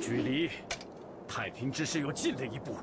距离太平之势又近了一步。